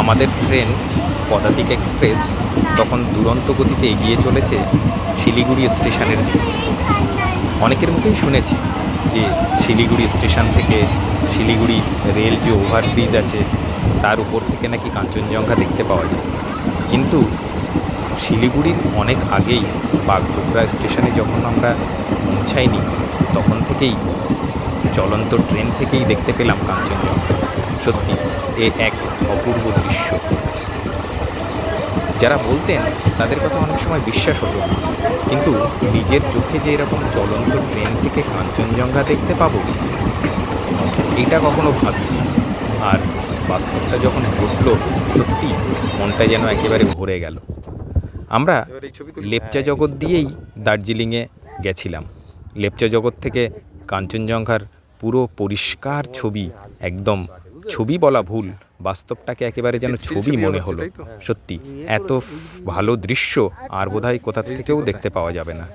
আমাদের ট্রেন পদাতিক এক্সপ্রেস তখন দুরন্ত গতিতে এগিয়ে চলেছে শিলিগুড়ি স্টেশনের দিকে। অনেকের মুখেই শুনেছি যে শিলিগুড়ি স্টেশন থেকে শিলিগুড়ি রেল যে ওভারব্রিজ আছে, তার উপর থেকে নাকি কাঞ্চনজঙ্ঘা দেখতে পাওয়া যায়। কিন্তু শিলিগুড়ির অনেক আগেই বাগডোগরা স্টেশনে যখন আমরা পৌঁছাইনি, তখন থেকেই চলন্ত ট্রেন থেকেই দেখতে পেলাম কাঞ্চনজঙ্ঘা। সত্যি, এ এক অপূর্ব দৃশ্য। যারা বলতেন, তাদের কথা অনেক সময় বিশ্বাস হতো। কিন্তু নিজের চোখে যে এরকম চলন্ত ট্রেন থেকে কাঞ্চনজঙ্ঘা দেখতে পাবো, এটা কখনো ভাবিনি। আর বাস্তবটা যখন ঘটলো, সত্যি মনটা যেন একেবারে ভরে গেল। আমরা লেপচা জগৎ দিয়েই দার্জিলিংয়ে গেছিলাম। লেপচা জগৎ থেকে কাঞ্চনজঙ্ঘার পুরো পরিষ্কার ছবি একদম ছবি বলা ভুল বাস্তবটাকে একেবারে যেন ছবি মনে হলো। সত্যি এত ফ- ভালো দৃশ্য আর বোধহয় কোথা থেকেও দেখতে পাওয়া যাবে না।